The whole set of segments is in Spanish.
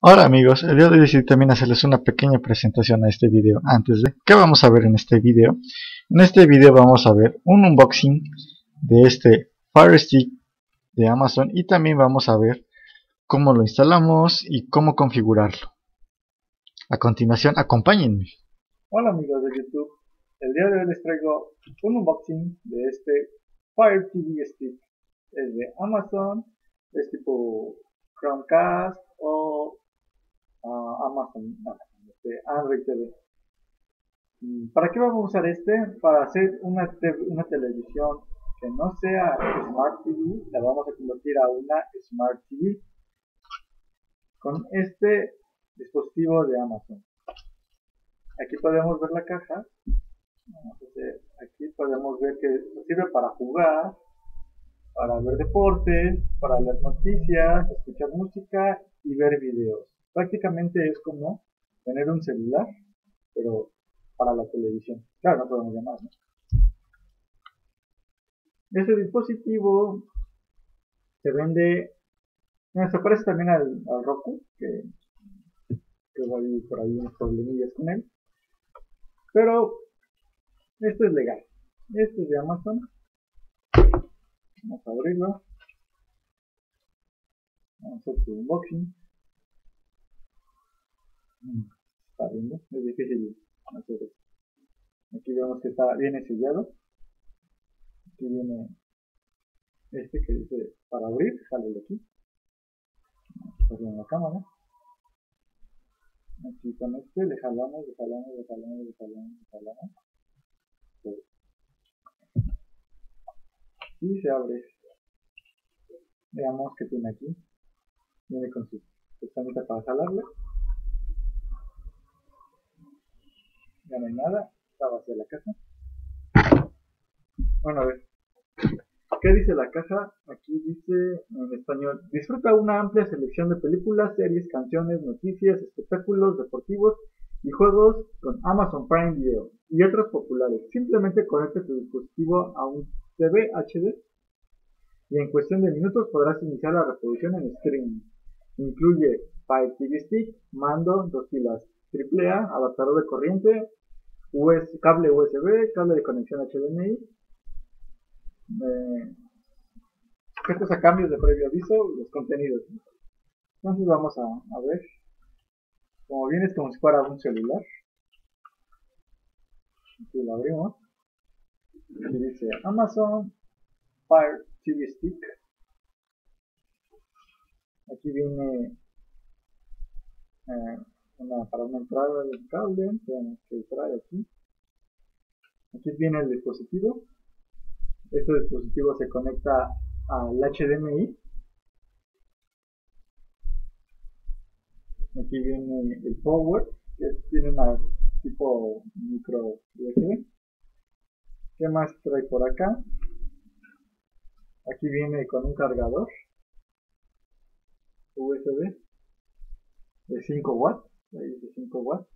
Hola amigos, el día de hoy decidí también hacerles una pequeña presentación a este video antes de ¿qué vamos a ver en este video? En este video vamos a ver un unboxing de este Fire Stick de Amazon y también vamos a ver cómo lo instalamos y cómo configurarlo. A continuación, acompáñenme. Hola amigos de YouTube, el día de hoy les traigo un unboxing de este Fire TV Stick. Es de Amazon, es tipo Chromecast o Amazon, este, Android TV. Mm, ¿Para qué vamos a usar este? Para hacer una, una televisión que no sea Smart TV, la vamos a convertir a una Smart TV con este dispositivo de Amazon. Aquí podemos ver la caja. aquí podemos ver que sirve para jugar, para ver deportes, para leer noticias, escuchar música y ver videos. Prácticamente es como tener un celular, pero para la televisión. Claro, no podemos llamar, ¿no? Este dispositivo se vende, se parece también al, Roku, que, que hay por ahí unos problemillas con él. Pero esto es legal. Este es de Amazon. Vamos a abrirlo. Vamos a hacer su unboxing. Mm, está viendo, es difícil hacer esto. Aquí vemos que está, viene sellado. Aquí viene este que dice para abrir, sale de aquí. Vamos a en la cámara. Aquí con este le jalamos, le jalamos, le jalamos, le jalamos, le jalamos. Y se abre. Veamos qué tiene aquí. Viene con su pestañita para jalarle. Ya no hay nada. Está vacía la caja. Bueno, a ver. ¿Qué dice la caja? Aquí dice en español, disfruta una amplia selección de películas, series, canciones, noticias, espectáculos deportivos y juegos con Amazon Prime Video y otros populares. Simplemente conecte tu dispositivo a un TV HD y en cuestión de minutos podrás iniciar la reproducción en streaming. Incluye Fire TV Stick, mando, dos pilas AAA, adaptador de corriente, cable USB, cable de conexión HDMI. Eh, estos a cambios de previo aviso, los contenidos. Entonces vamos a, a ver. Como viene es como si fuera un celular. Aquí lo abrimos. Aquí dice Amazon Fire TV Stick. Aquí viene eh, para una entrada del cable que trae aquí. Aquí viene el dispositivo. Este dispositivo se conecta al HDMI. Aquí viene el power, que tiene una tipo micro USB. ¿Qué más trae por acá? Aquí viene con un cargador USB de 5 watts. Ahí dice 5 watts.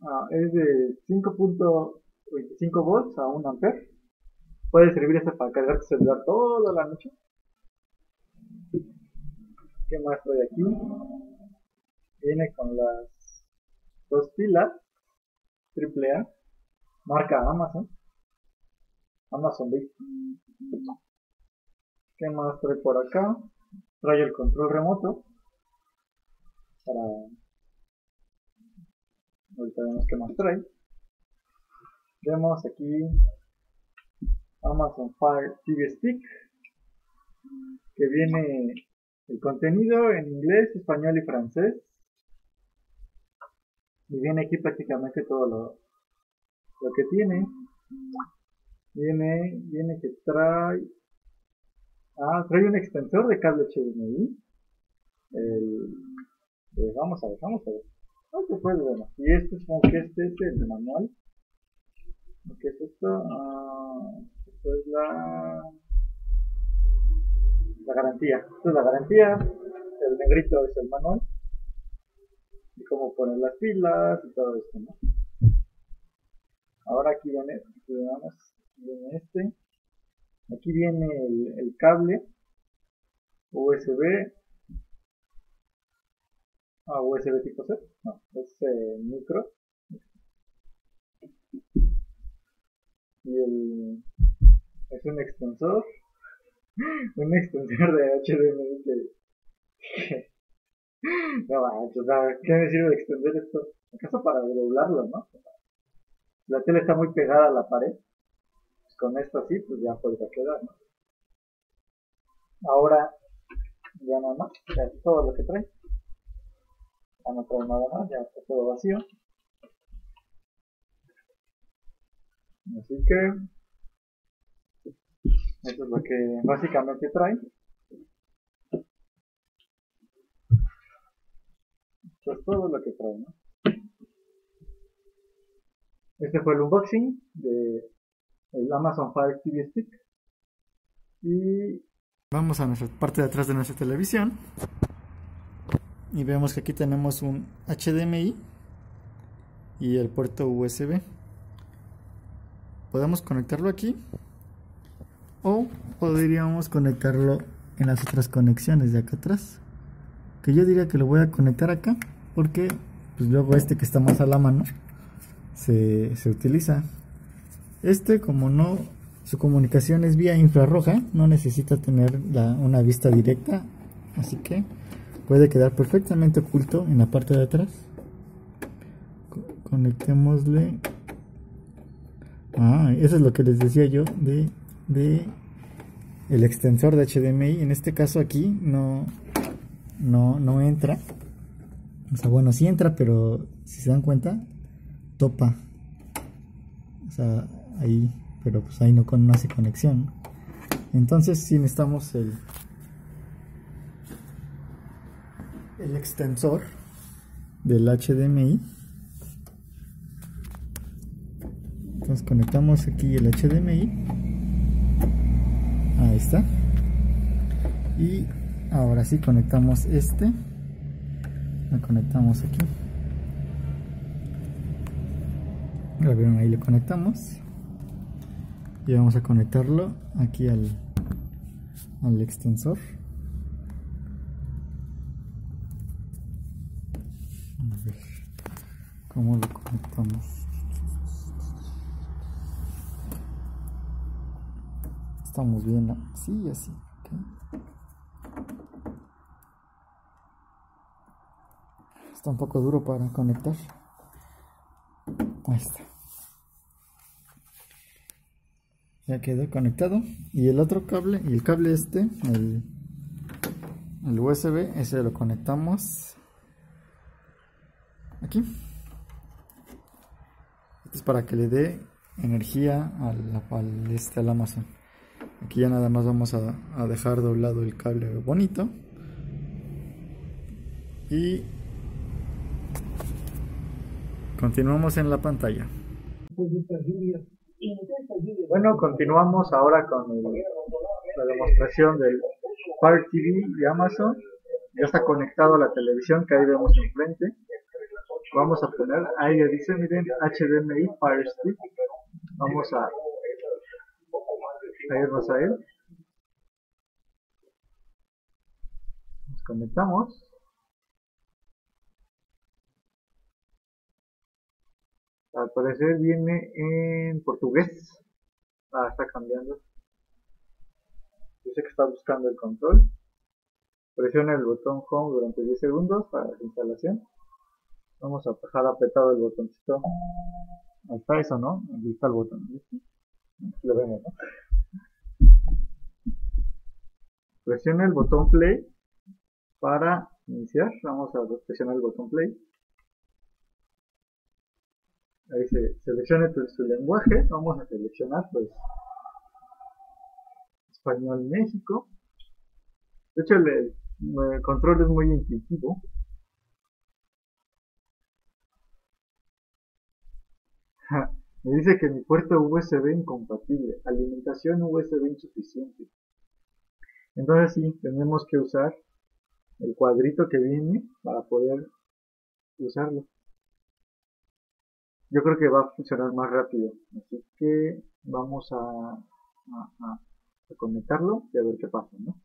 Ah, es de 5.25 volts a 1 ampere. Puede servir hasta para cargar tu celular toda la noche. ¿Qué más trae aquí? Viene con las dos pilas AAA, marca Amazon. Amazon Big. ¿Qué más trae por acá? Trae el control remoto para ahorita vemos qué más trae. Vemos aquí Amazon Fire TV Stick que viene el contenido en inglés, español y francés. Y viene aquí prácticamente todo lo, lo que tiene. Viene, viene que trae ah, trae un extensor de cable HDMI el eh, vamos a ver, vamos a ver. No se puede ver. Y este es como que este es el manual. ¿Qué es esto? Ah, esto es la, la garantía. Esto es la garantía. El negrito es el manual. Y cómo poner las pilas y todo esto. Ahora aquí viene, aquí viene este. Aquí viene el cable USB a USB tipo C. No, es eh, micro. Y el es un extensor. Un extensor de HDMI que. no o sea, ¿qué me sirve extender esto? ¿Acaso para doblarlo, no? La tele está muy pegada a la pared. Pues con esto así, pues ya podría quedar, ¿no? Ahora, ya nada más, ya todo lo que trae. Ya no trae nada más, ya está todo vacío. Así que, eso es lo que básicamente trae. Eso es todo lo que trae, ¿no? Este fue el unboxing de el Amazon Fire TV Stick. Y vamos a nuestra parte de atrás de nuestra televisión. Y vemos que aquí tenemos un HDMI y el puerto USB. Podemos conectarlo aquí o podríamos conectarlo en las otras conexiones de acá atrás. Que yo diría que lo voy a conectar acá porque pues luego este que está más a la mano se, se utiliza. Este como no, su comunicación es vía infrarroja, no necesita tener la, una vista directa, así que puede quedar perfectamente oculto en la parte de atrás. conectémosle. Ah, eso es lo que les decía yo de, de el extensor de HDMI. En este caso aquí no, no, no entra. O sea, bueno, sí entra, pero si se dan cuenta, topa. O sea, ahí, pero pues ahí no, con, hace conexión. Entonces si necesitamos el, el extensor del HDMI. Entonces conectamos aquí el HDMI. Ahí está. Y ahora sí conectamos este. Lo conectamos aquí. Ya vieron, ahí lo conectamos. Y vamos a conectarlo aquí al, al extensor. Cómo lo conectamos. Estamos bien así y así. Está un poco duro para conectar. Ahí está. Ya quedó conectado. Y el otro cable, y el cable este, el, el USB, ese lo conectamos aquí. Es para que le dé energía al, al, este, al Amazon. Aquí ya nada más vamos a, a dejar doblado el cable bonito. Y Continuamos en la pantalla. Bueno, continuamos ahora con la demostración del Fire TV de Amazon. Ya está conectado a la televisión que ahí vemos enfrente. Vamos a poner, ahí le dice, miren, HDMI Fire Stick. Vamos a, a irnos a él. Nos conectamos. Al parecer viene en portugués. Ah, está cambiando. Dice que está buscando el control. Presiona el botón Home durante 10 segundos para la instalación. Vamos a dejar apretado el botoncito. Ahí está eso, ¿no? Ahí está el botón. Lo vemos, ¿no? Presiona el botón Play para iniciar. Vamos a presionar el botón Play ahí se seleccione pues, su lenguaje, vamos a seleccionar pues español México. De hecho el, control es muy intuitivo. Me dice que mi puerto USB incompatible, alimentación USB insuficiente. Entonces sí, tenemos que usar el cuadrito que viene para poder usarlo yo creo que va a funcionar más rápido. Así que vamos a, a, conectarlo y a ver qué pasa, ¿no?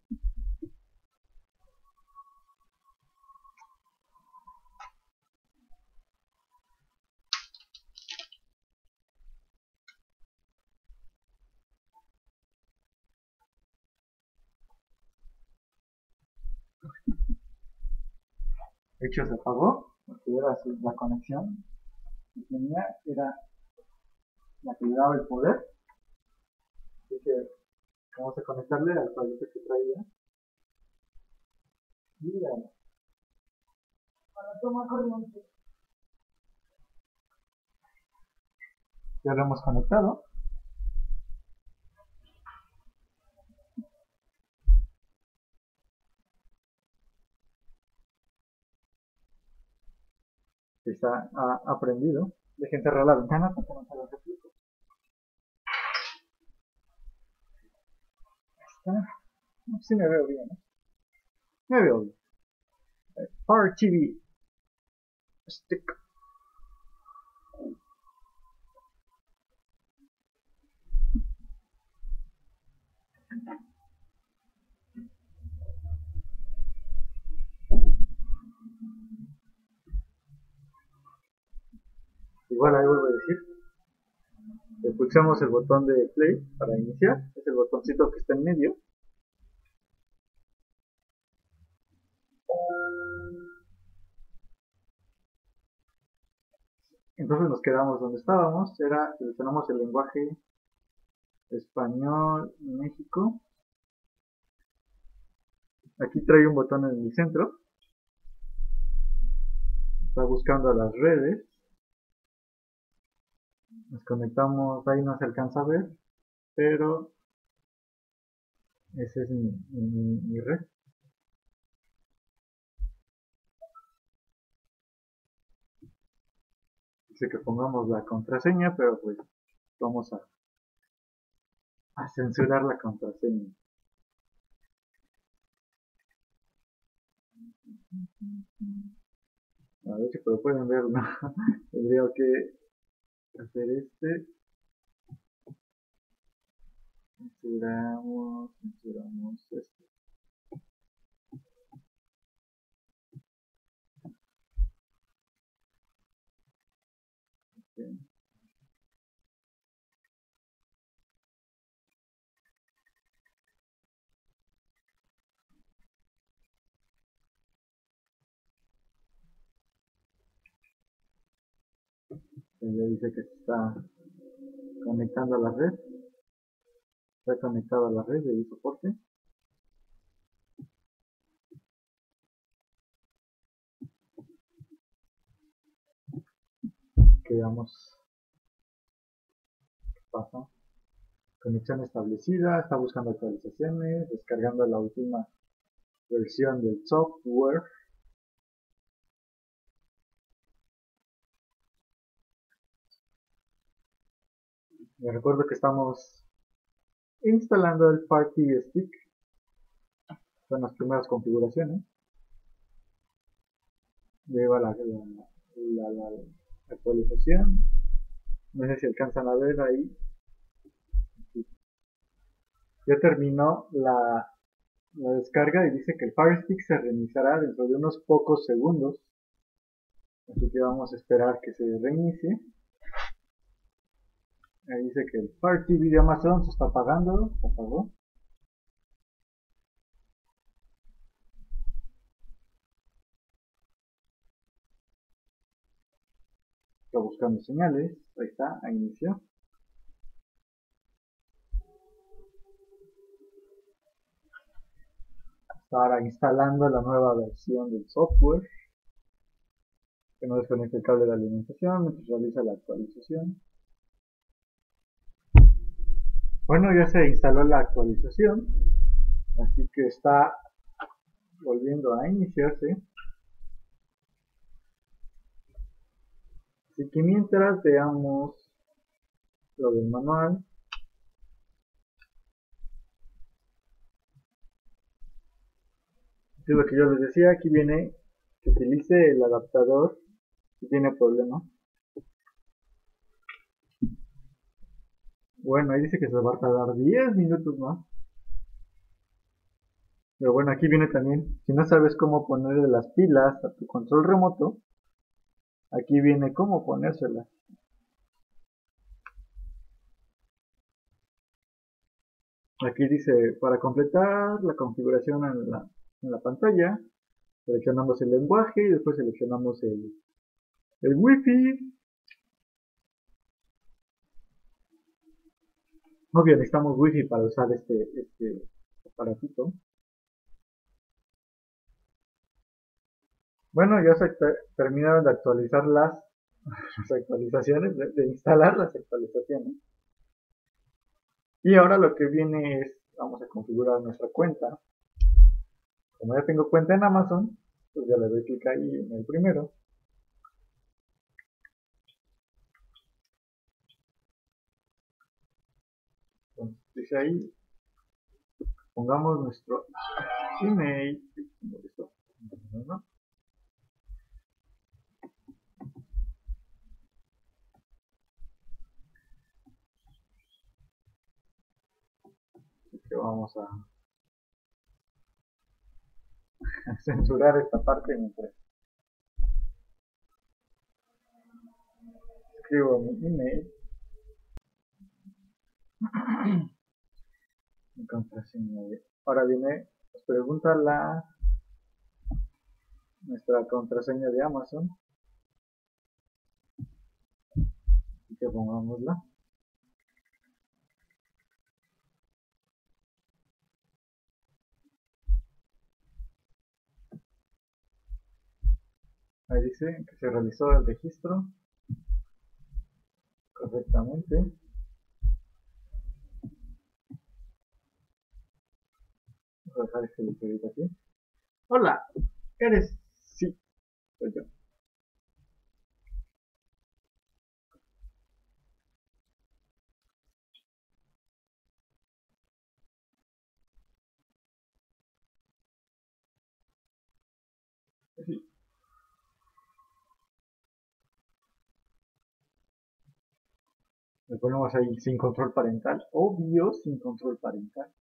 De hecho se apagó porque era la conexión que tenía, era la que le daba el poder. Así que vamos a conectarle al proyecto que traía. Mira. Para tomar corriente. Ya lo hemos conectado. Está ha aprendido. Dejen cerrar la ventana para que no se lo reflejo. No sé si me veo bien. ¿eh? Me veo bien. Power TV Stick. Igual ahí vuelvo a decir. Pulsamos el botón de play para iniciar. Es el botoncito que está en medio. Entonces nos quedamos donde estábamos. Era, seleccionamos el lenguaje español México. Aquí trae un botón en el centro. Está buscando las redes. Nos conectamos, ahí no se alcanza a ver, pero ese es mi, mi red. Dice que pongamos la contraseña, pero pues vamos a, a censurar la contraseña. A ver si pueden ver, ¿no? Tendría que hacer este. Censuramos, censuramos este. Ya dice que se está conectando a la red. Está conectado a la red de soporte que qué pasa conexión establecida está buscando actualizaciones descargando la última versión del software Les recuerdo que estamos instalando el Party Stick. Son las primeras configuraciones. Lleva la, actualización. No sé si alcanzan a ver ahí. Ya terminó la, la descarga y dice que el Fire Stick se reiniciará dentro de unos pocos segundos. Así que vamos a esperar que se reinicie. Ahí dice que el Party Video Amazon se está apagando, se apagó. Está buscando señales, ahí está, ahí inició. Está instalando la nueva versión del software. Que no desconecte el cable de alimentación mientras realiza la actualización. Bueno, ya se instaló la actualización, así que está volviendo a iniciarse. Así que mientras veamos lo del manual, es lo que yo les decía, aquí viene que utilice el adaptador si tiene problemas. Bueno, ahí dice que se va a tardar 10 minutos más. Pero bueno, aquí viene también, si no sabes cómo ponerle las pilas a tu control remoto, aquí viene cómo ponérselas. Aquí dice, para completar la configuración en la, pantalla, Seleccionamos el lenguaje y después seleccionamos el, el wifi. Obvio, necesitamos wifi para usar este, este aparatito. Bueno, ya se terminaron de actualizar las, las actualizaciones, de, instalar las actualizaciones. Y ahora lo que viene es, vamos a configurar nuestra cuenta. Como ya tengo cuenta en Amazon, pues ya le doy clic ahí en el primero. Ahí, pongamos nuestro email. que vamos a censurar esta parte mientras escribo mi email mi contraseña ahora viene nos pregunta la nuestra contraseña de Amazon y que pongámosla Ahí dice que se realizó el registro correctamente. A dejar este letrerito aquí. Hola, ¿eres? Sí, soy yo. Sí. Le ponemos ahí sin control parental. Obvio, sin control parental.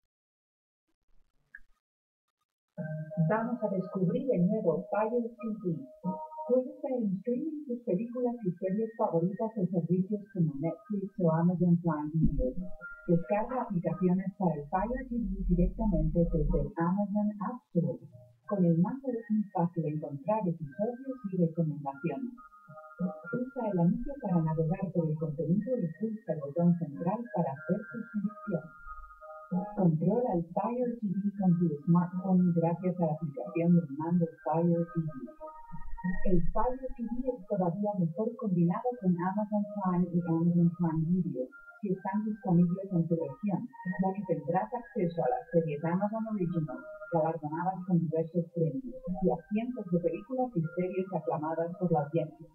Vamos a descubrir el nuevo Fire TV. Puedes ver en streaming tus películas y series favoritas en servicios como Netflix o Amazon Prime Video. Descarga aplicaciones para el Fire TV directamente desde el Amazon App Store. Con el mando es muy fácil encontrar episodios y recomendaciones. Usa el anillo para navegar por el contenido y pulsa el botón central para hacer tu selección. Controla el Fire TV con tu smartphone gracias a la aplicación del mando Fire TV. El Fire TV es todavía mejor combinado con Amazon Prime y Amazon Prime Video, si están disponibles en tu región, ya que tendrás acceso a las series Amazon Original, galardonadas con diversos premios, y a cientos de películas y series aclamadas por la audiencia.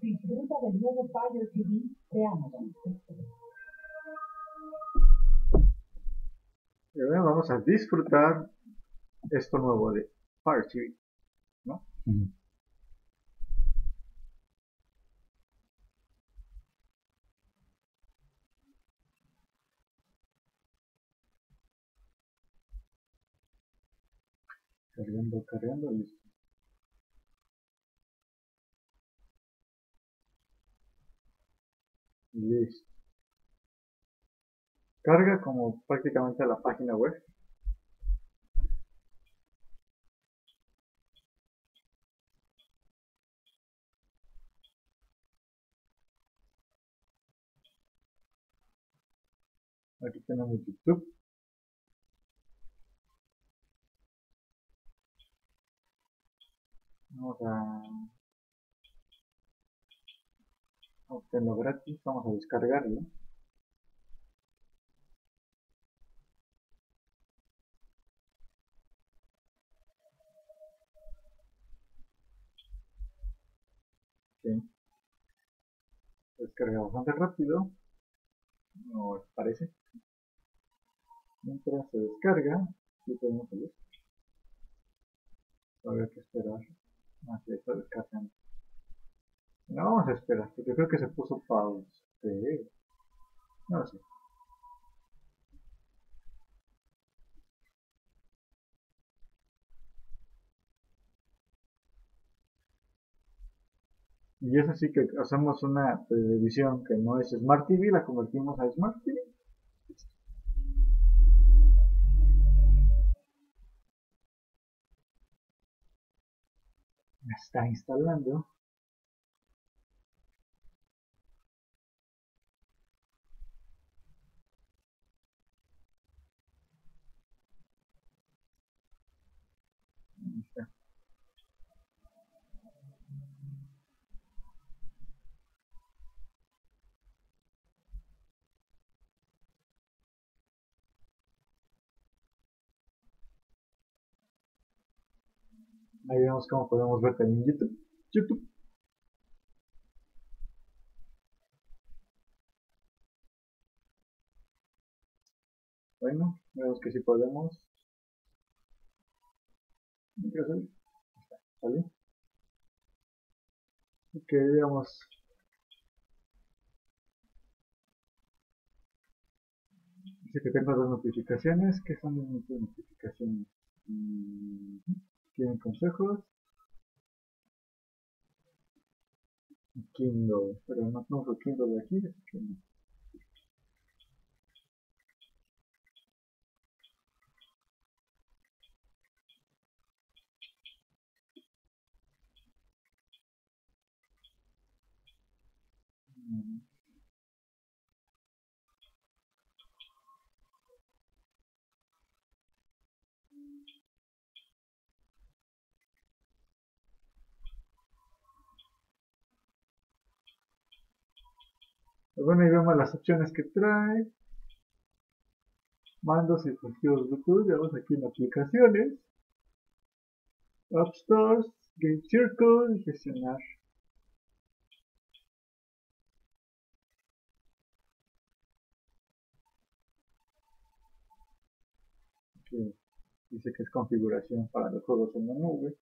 Disfruta del nuevo Fire TV de Amazon. Y ahora vamos a disfrutar esto nuevo de Fire TV. ¿no? Cargando, cargando, listo. Listo. Carga como prácticamente la página web. Aquí tenemos YouTube. Vamos a obtenerlo gratis, vamos a descargarlo. Descarga bastante rápido, no parece. Mientras se descarga, aquí podemos salir. Todavía hay que esperar. Así está descargando. No vamos a esperar, porque creo que se puso pause. No sé. Y es así que hacemos una televisión que no es Smart TV, la convertimos a Smart TV. Está instalando. Ahí vemos cómo podemos ver también YouTube. YouTube. Bueno, vemos que sí podemos. ¿Sale? Ok, veamos. Dice que tengo dos notificaciones. ¿Qué son mis notificaciones? Mm, ¿Tienen consejos? Kindle, pero no tengo Kindle de aquí, no. Mm. Bueno, ahí vemos las opciones que trae. Mandos y dispositivos Bluetooth. Ya vamos aquí en aplicaciones. App Stores, Game Circle y gestionar. Dice que es configuración para los juegos en la nube.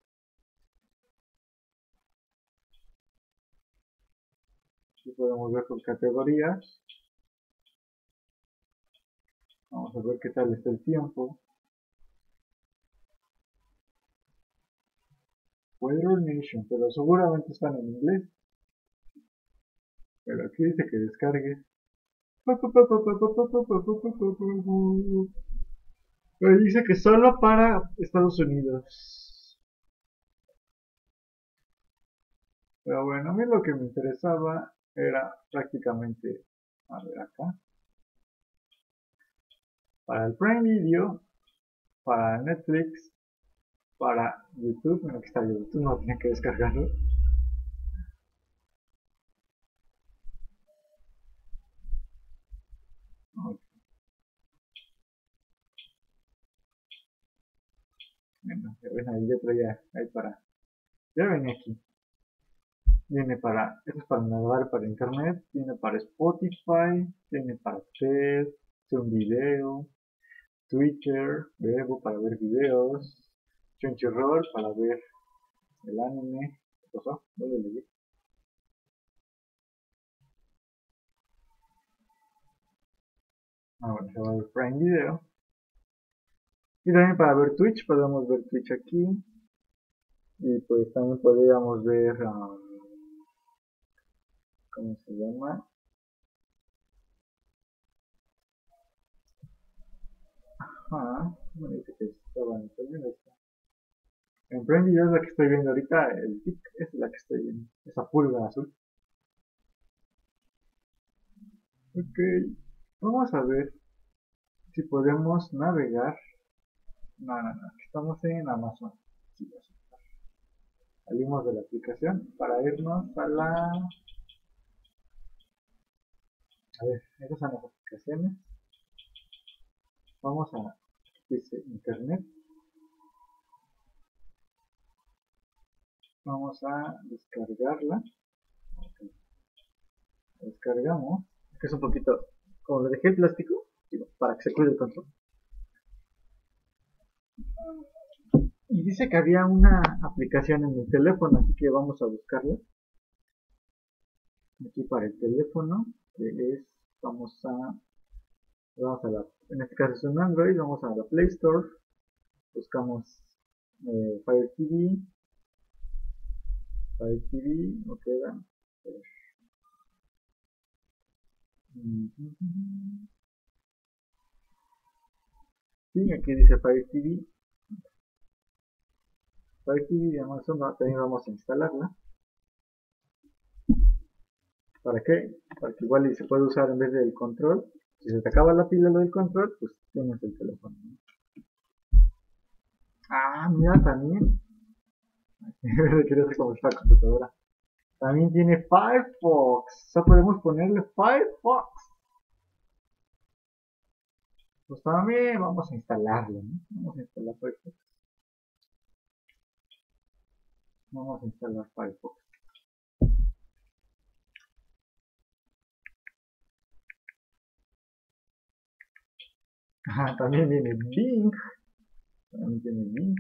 Podemos ver por categorías. Vamos a ver qué tal está el tiempo. Weather Nation, pero seguramente están en inglés. Pero aquí dice que descargue. Pero dice que solo para Estados Unidos. Pero bueno, a mí lo que me interesaba era prácticamente, a ver acá, para el Prime Video, para Netflix, para YouTube, bueno, aquí está YouTube, no tenía que descargarlo. Ok. Bueno, ya ven ahí, yo traía ahí para, ya venía aquí. Viene para, esto es para navegar para internet, viene para Spotify, viene para TED, un video, Twitter, Bebo para ver videos, Crunchyroll para ver el anime, ¿qué pasó? No lo leí. Ah, bueno, se va a ver Prime Video. Y también para ver Twitch, podemos ver Twitch aquí. Y pues también podríamos ver, um, ¿cómo se llama? Ajá, me dice que estaba en está. En Video es la que estoy viendo ahorita, el tic es la que estoy viendo, esa pulga azul. Ok, vamos a ver si podemos navegar. No, no, no, estamos en Amazon. Salimos de la aplicación para irnos a la... A ver, esas son las aplicaciones. Vamos a, dice, internet. Vamos a descargarla. Ok. La descargamos. Es que es un poquito, como le dejé el plástico, para que se cuide el control. Y dice que había una aplicación en el teléfono, así que vamos a buscarla. Aquí para el teléfono, es, vamos a, vamos a la, en este caso es un Android, vamos a la Play Store, buscamos eh, Fire TV, Fire TV, no queda, Sí, aquí dice Fire TV. Fire TV Amazon también vamos a instalarla. ¿Para qué? Para que igual se puede usar en vez del control. Si se te acaba la pila del control, pues tienes el teléfono. Ah, mira, también. Quiero hacer como esta computadora. También tiene Firefox. O sea, podemos ponerle Firefox. Pues también vamos a instalarlo, ¿no? Vamos a instalar Firefox. Vamos a instalar Firefox. También viene Bing. También tiene Bing.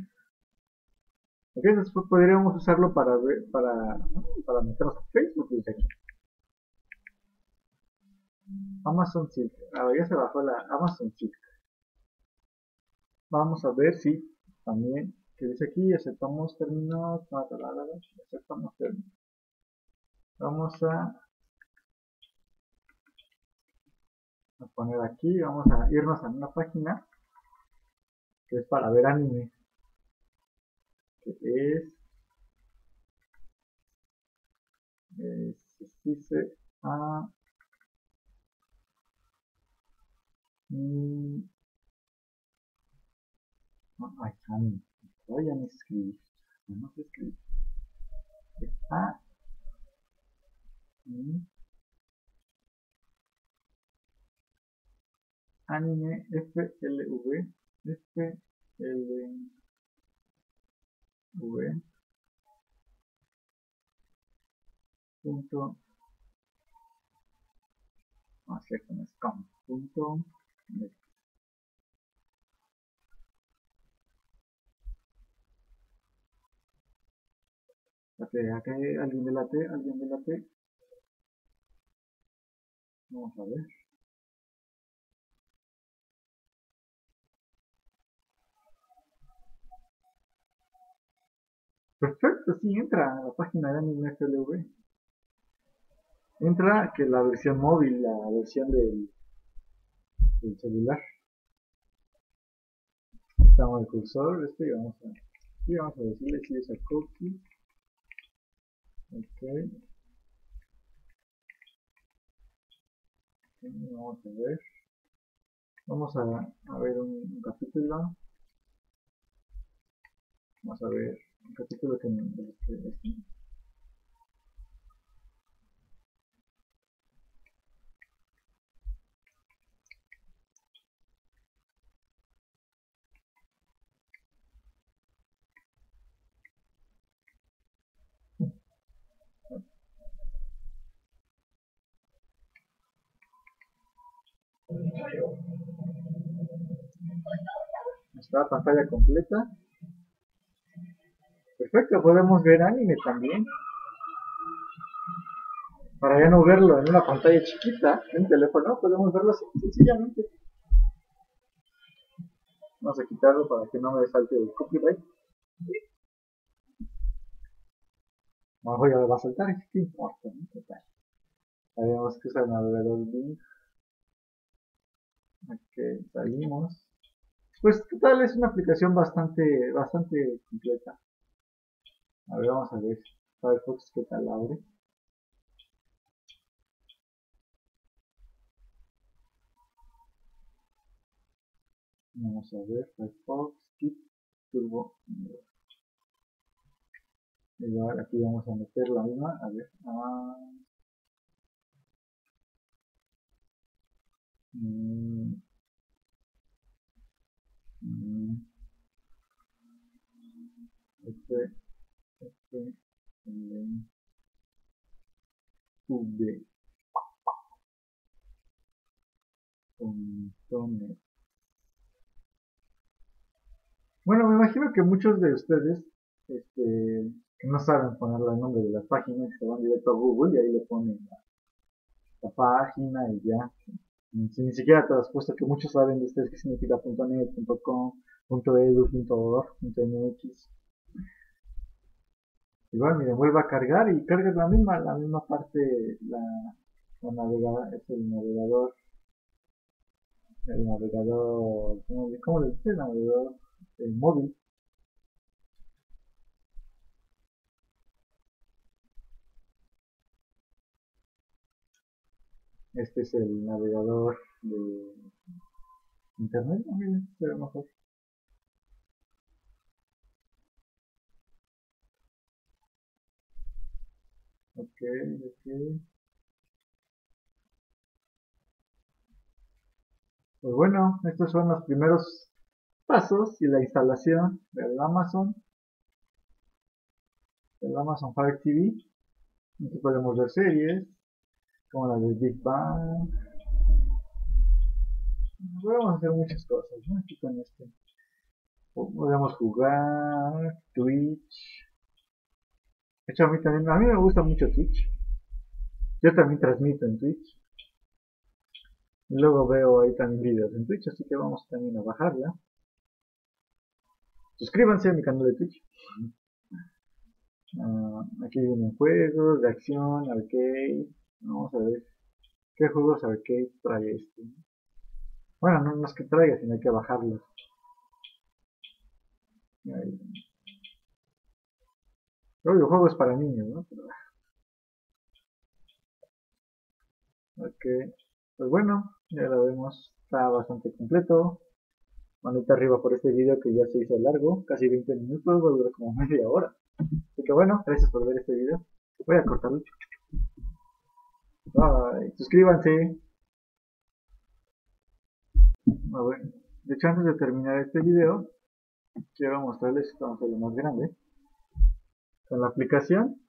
Ok, después podríamos usarlo para ver, para, para meternos a Facebook desde aquí. Amazon Silk. Ah, ya se bajó la Amazon Silk. Vamos a ver si también, que dice aquí, aceptamos términos, aceptamos términos. Vamos a, a poner aquí, vamos a irnos a una página que es para ver anime. Que es, es dice a Mm. Ay, Cami, vayan a escribir. No se escribe. Está. Mm. Anime FLV. FLV. Punto. Cierto, no es com. Punto. Late, alguien de la T, alguien de la T. Vamos a ver. Perfecto, sí, entra a la página de Anime FLV. Entra que la versión móvil, la versión del el celular. Estamos el cursor, este y vamos a, y vamos a decirle si es el cookie. Ok. Vamos a ver. Vamos a, a ver un, capítulo. Vamos a ver que, este, Está pantalla completa. Perfecto, podemos ver anime también. Para ya no verlo en una pantalla chiquita, en teléfono, podemos verlo sencillamente. Vamos a quitarlo para que no me salte el copyright. Abajo ya me va a saltar, ¿qué importa? Sabemos que es el navegador link. Ok, salimos. Pues total es una aplicación bastante, bastante completa. A ver, vamos a ver Firefox qué tal abre. Vamos a ver Firefox Kit Turbo. Igual aquí vamos a meter la misma. A ver. Ah, Mm. Mm. Este, V. Bueno, me imagino que muchos de ustedes, este, que no saben poner el nombre de las páginas, se van directo a Google y ahí le ponen la, página y ya ni siquiera te has puesto que muchos saben de ustedes qué significa .net, .com, .edu, .org, .mx. Igual, mira, vuelve a cargar y carga la misma, la misma parte, la, la navegada, es el navegador, el navegador, ¿cómo, cómo le dice? El navegador el móvil. Este es el navegador de internet, ¿no? se ve mejor. Ok, ok. Pues bueno, estos son los primeros pasos y la instalación del Amazon, del Amazon Fire TV. Aquí podemos ver series, como la de Big Bang. Podemos hacer muchas cosas. Aquí con este. Podemos jugar, Twitch. De hecho, a mí también, a mí me gusta mucho Twitch. Yo también transmito en Twitch. Y luego veo ahí también videos en Twitch, así que vamos también a bajarla. Suscríbanse a mi canal de Twitch. Ah, aquí vienen juegos de acción, arcade. Vamos a ver qué juegos arcade trae este. Bueno, no, es que traiga, sino hay que bajarlos. Obvio, juegos para niños, ¿no? Ok, pues bueno, ya lo vemos, está bastante completo. Manita arriba por este video que ya se hizo largo, casi 20 minutos, va a durar como media hora. Así que bueno, gracias por ver este video. Voy a cortarlo. Bye. Suscríbanse. A ver, de hecho antes de terminar este video, quiero mostrarles, vamos a lo más grande. Con la aplicación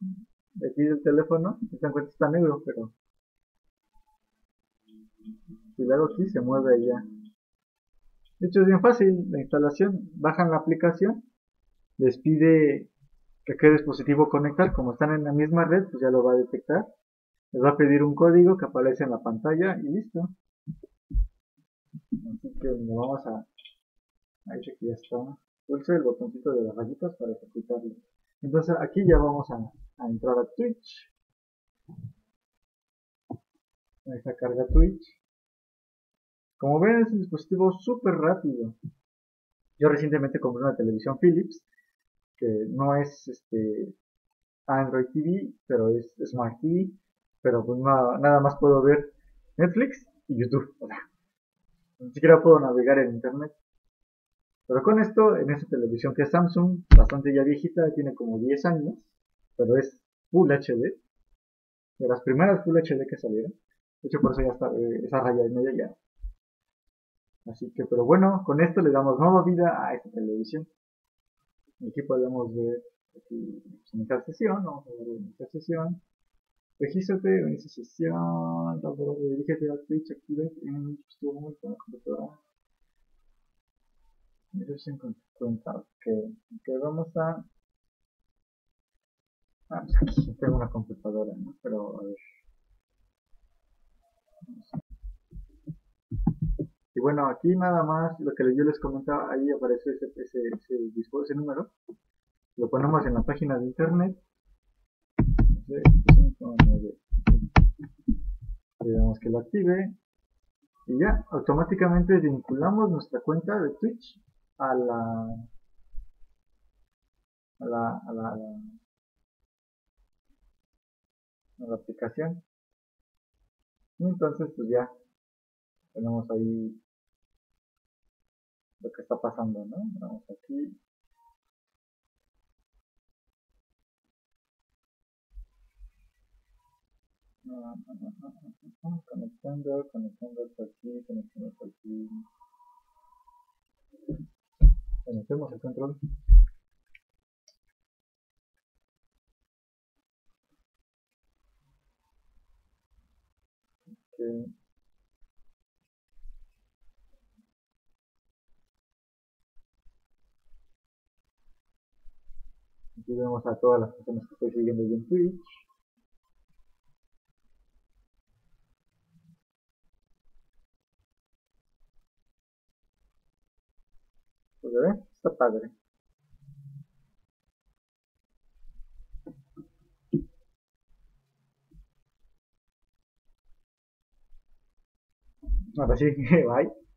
aquí del teléfono, esta cuenta está negro, pero si le hago aquí se mueve allá. De hecho es bien fácil la instalación. Bajan la aplicación, les pide que qué dispositivo conectar. Como están en la misma red, pues ya lo va a detectar. Les va a pedir un código que aparece en la pantalla y listo. Así que vamos a... Ahí que ya está. Pulse el botoncito de las rayitas para ejecutarlo. Entonces aquí ya vamos a, entrar a Twitch. Ahí está carga Twitch. Como ven es un dispositivo súper rápido. Yo recientemente compré una televisión Philips que no es este Android TV, pero es Smart TV, pero pues nada más puedo ver Netflix y YouTube. Ni siquiera puedo navegar en internet. Pero con esto, en esta televisión que es Samsung, bastante ya viejita, tiene como 10 años, pero es Full HD, de las primeras Full HD que salieron. De hecho, por eso ya está eh, esa raya de media ya Así que, pero bueno, con esto le damos nueva vida a esta televisión. Aquí podemos ver, aquí, iniciar sesión, vamos a ver iniciar sesión. Regístrate, inicia sesión, dirígete a Twitch, active en tu con la computadora. Eso con cuenta, que, que vamos a... Ah, aquí tengo una computadora, ¿no? Pero, a ver. Y bueno, aquí nada más, lo que yo les comentaba, ahí aparece ese, ese, ese, ese número. Lo ponemos en la página de internet. Le damos que lo active. Y ya, automáticamente vinculamos nuestra cuenta de Twitch a la a la, a la, a la aplicación. Y entonces pues ya tenemos ahí lo que está pasando, ¿no? Vamos aquí. conectando, conectando por aquí, conectando por aquí. Conectemos el control. Okay. Aquí vemos a todas las personas que estoy siguiendo en Twitch. Pues está padre. Sí, bye.